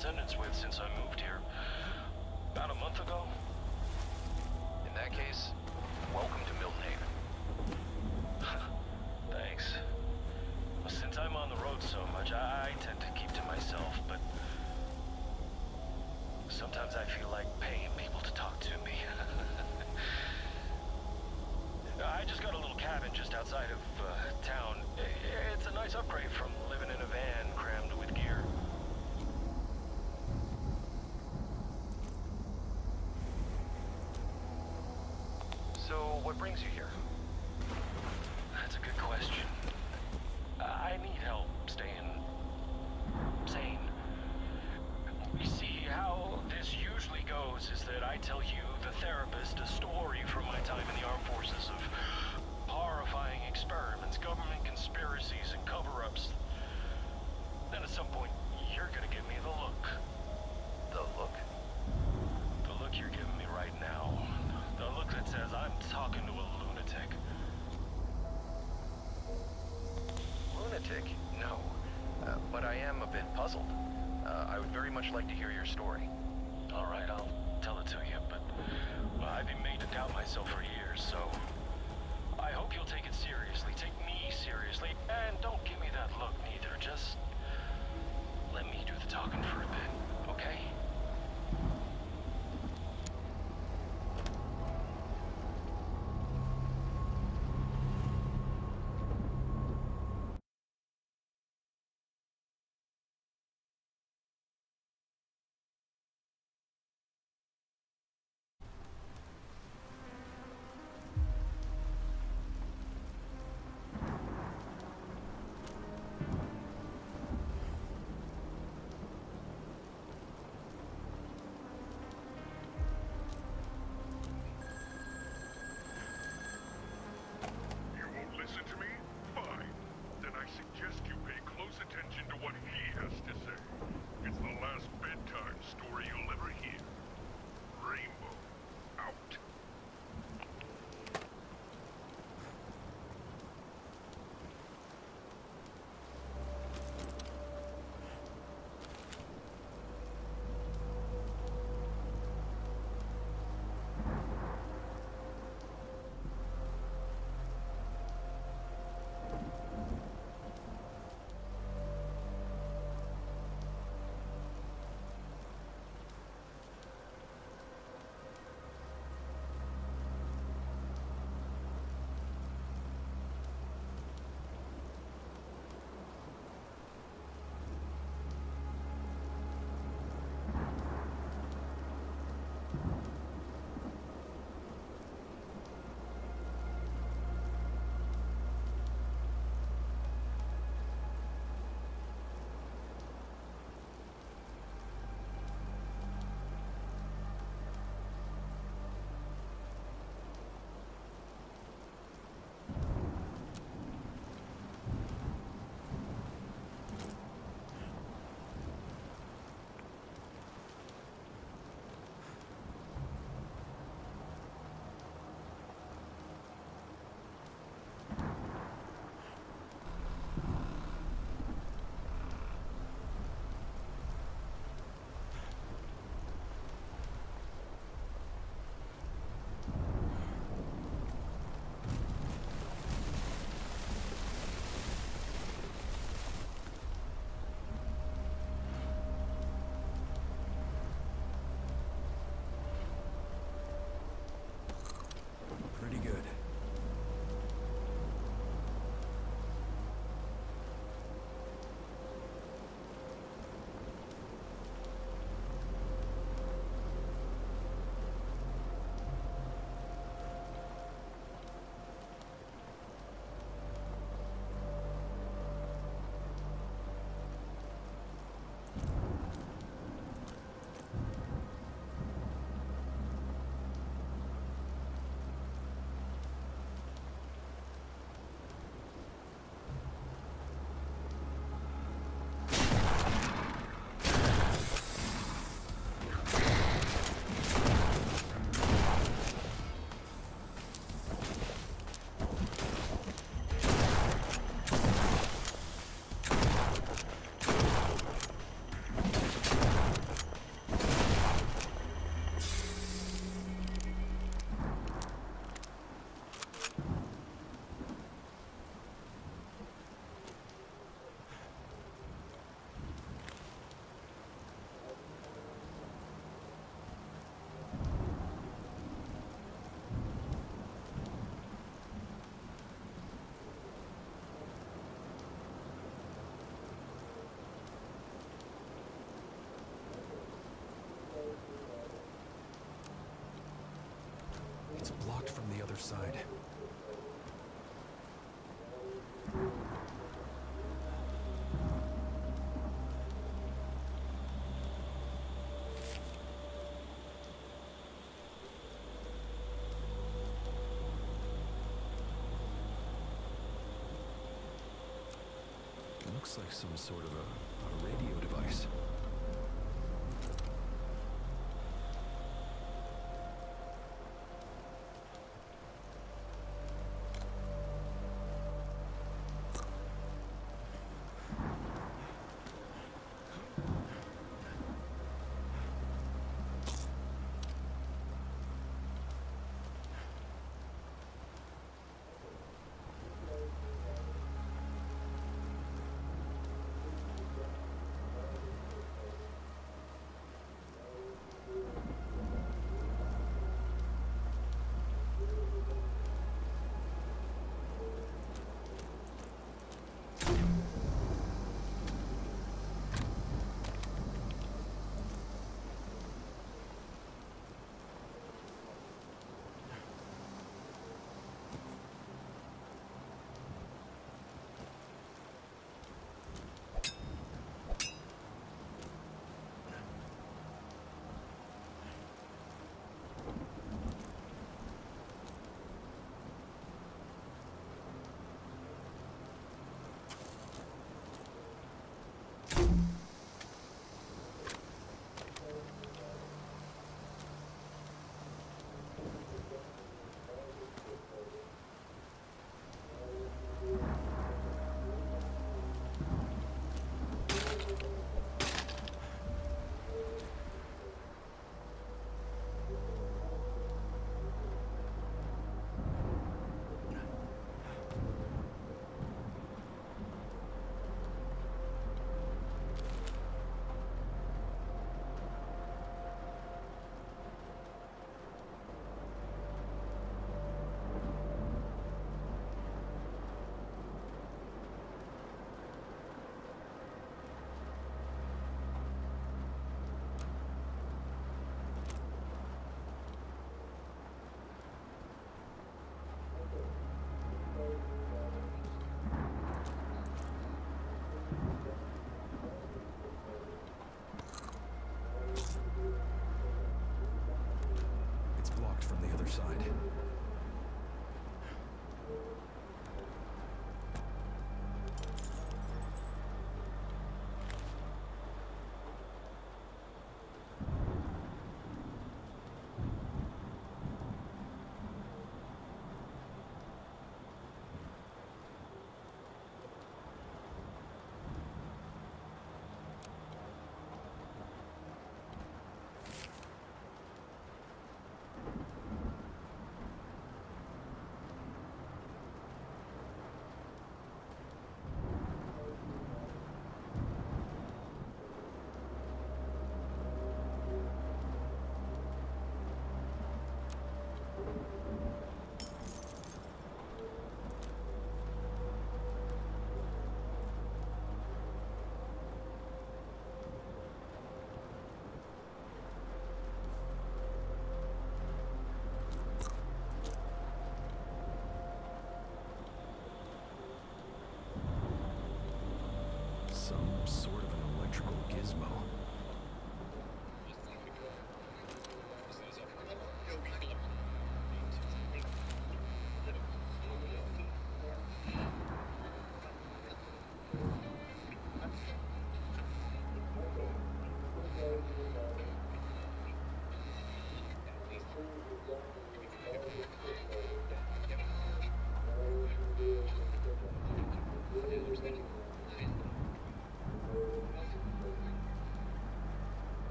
sentence with since I moved here. About a month ago. In that case, welcome to Milton Haven. Thanks. Well, since I'm on the road so much, I, I tend to keep to myself, but sometimes I feel like paying people to talk to me. I just got a little cabin just outside of uh, town. It's a nice upgrade from living in a van crammed with gear. So, what brings you here? That's a good question. Uh, I need help staying sane. You see, how this usually goes is that I tell you, the therapist, a story from my time in the armed forces of horrifying experiments, government conspiracies, and cover-ups. Then at some point, you're gonna give me the look. The look? The look you're giving me right now. That says I'm talking to a lunatic. Lunatic? No. Uh, but I am a bit puzzled. Uh, I would very much like to hear your story. All right, I'll tell it to you, but well, I've been made to doubt myself for years, so I hope you'll take it seriously. Take me seriously, and don't give me that look neither. Just let me do the talking for a bit, okay? side. Looks like some sort of a the other side.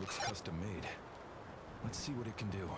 Looks custom made. Let's see what it can do.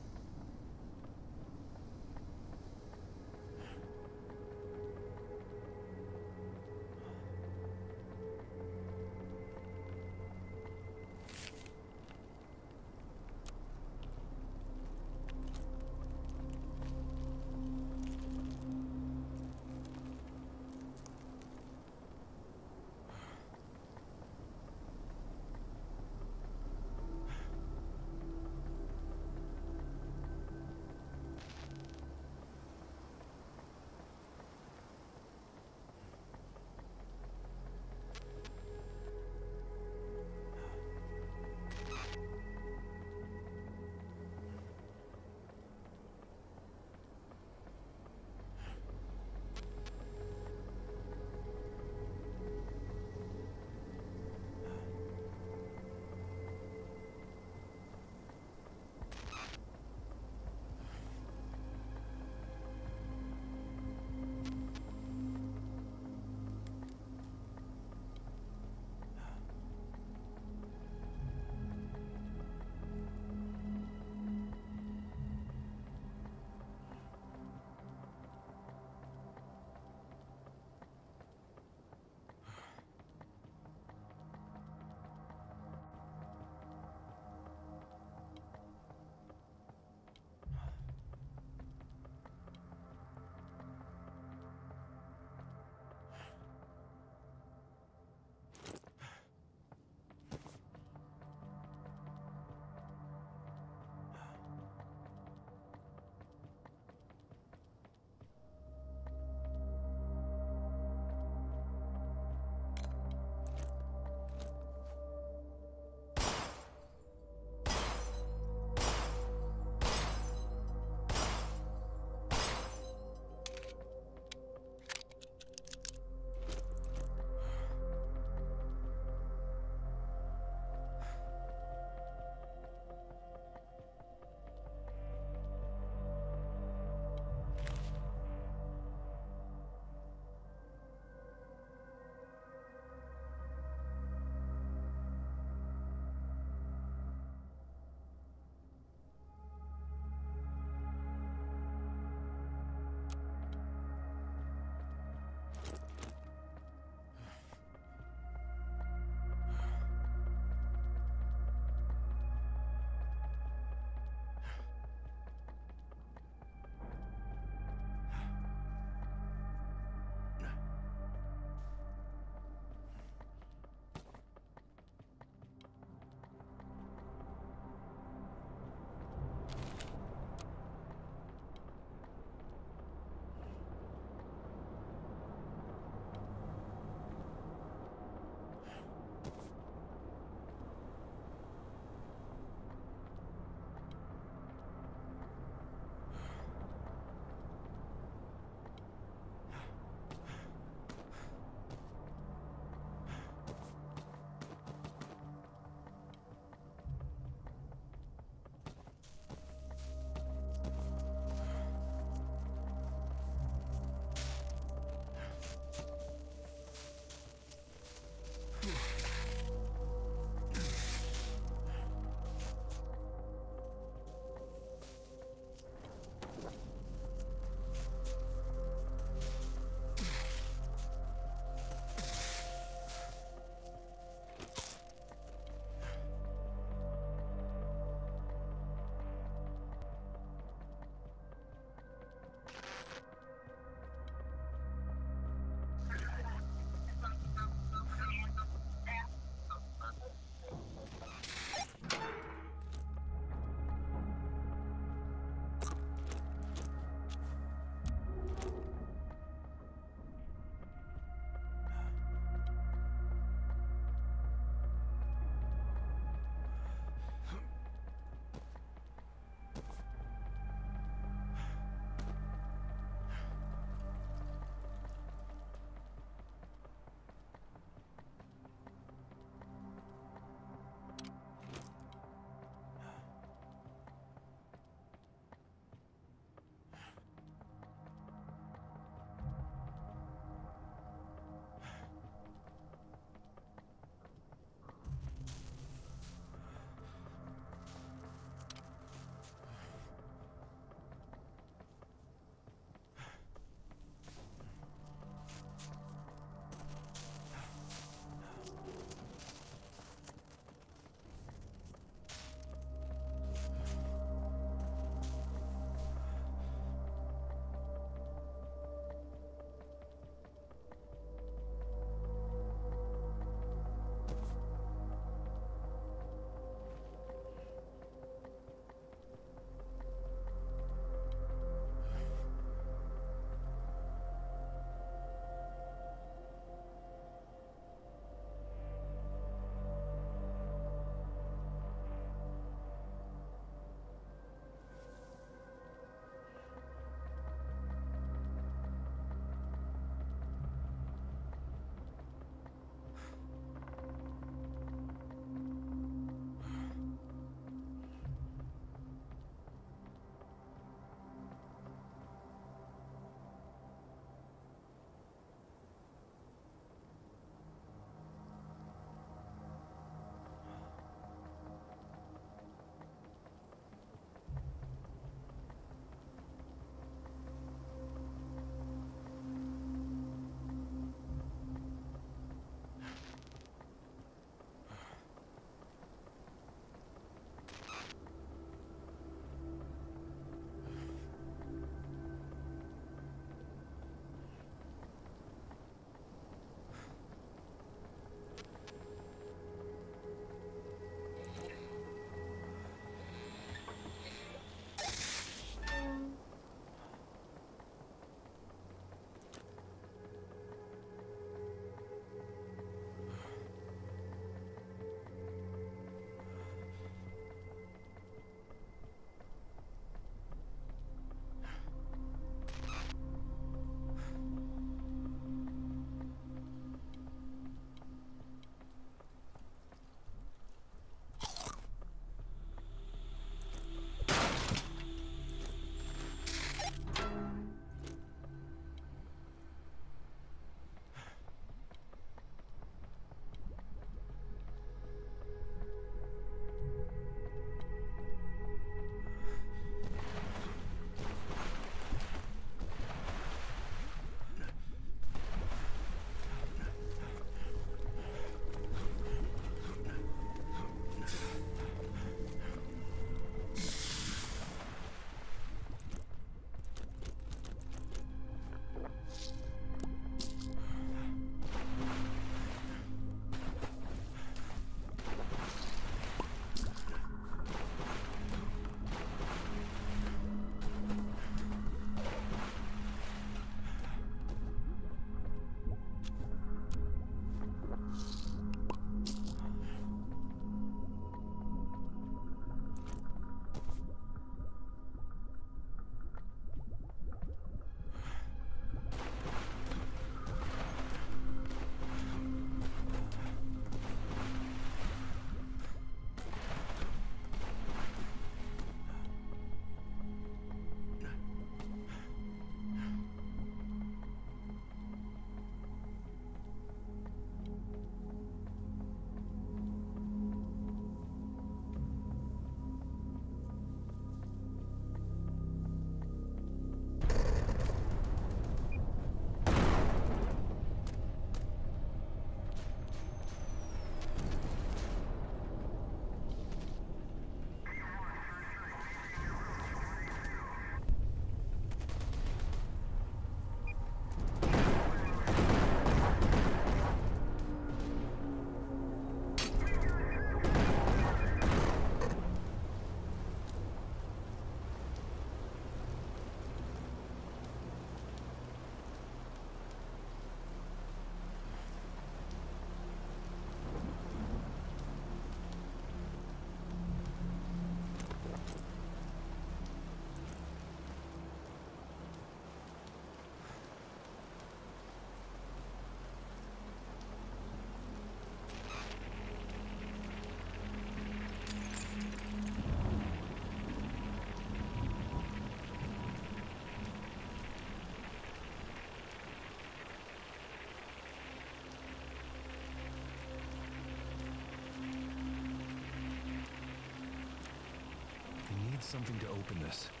Something to open this.